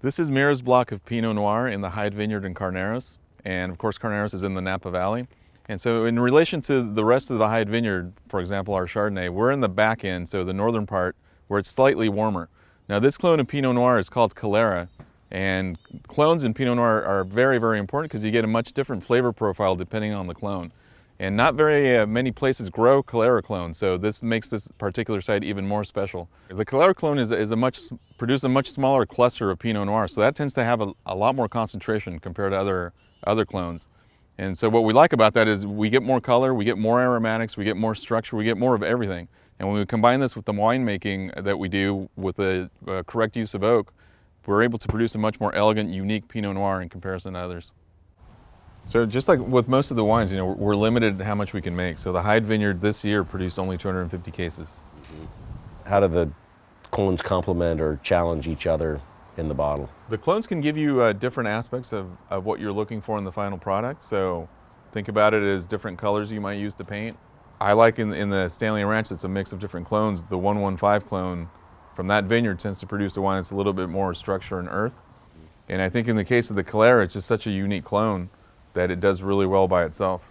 This is Mira's block of Pinot Noir in the Hyde Vineyard in Carneros. And of course, Carneros is in the Napa Valley. And so in relation to the rest of the Hyde Vineyard, for example, our Chardonnay, we're in the back end, so the northern part, where it's slightly warmer. Now this clone of Pinot Noir is called Calera, and clones in Pinot Noir are very, very important because you get a much different flavor profile depending on the clone. And not very uh, many places grow Calera clone, so this makes this particular site even more special. The Calera clone is, is a much, produce a much smaller cluster of Pinot Noir, so that tends to have a, a lot more concentration compared to other, other clones. And so what we like about that is we get more color, we get more aromatics, we get more structure, we get more of everything. And when we combine this with the winemaking that we do with the uh, correct use of oak, we're able to produce a much more elegant, unique Pinot Noir in comparison to others. So just like with most of the wines, you know, we're limited how much we can make. So the Hyde Vineyard this year produced only 250 cases. How do the clones complement or challenge each other in the bottle? The clones can give you uh, different aspects of, of what you're looking for in the final product. So think about it as different colors you might use to paint. I like in, in the Stanley Ranch, it's a mix of different clones. The 115 clone from that vineyard tends to produce a wine that's a little bit more structure and earth. And I think in the case of the Calera, it's just such a unique clone that it does really well by itself.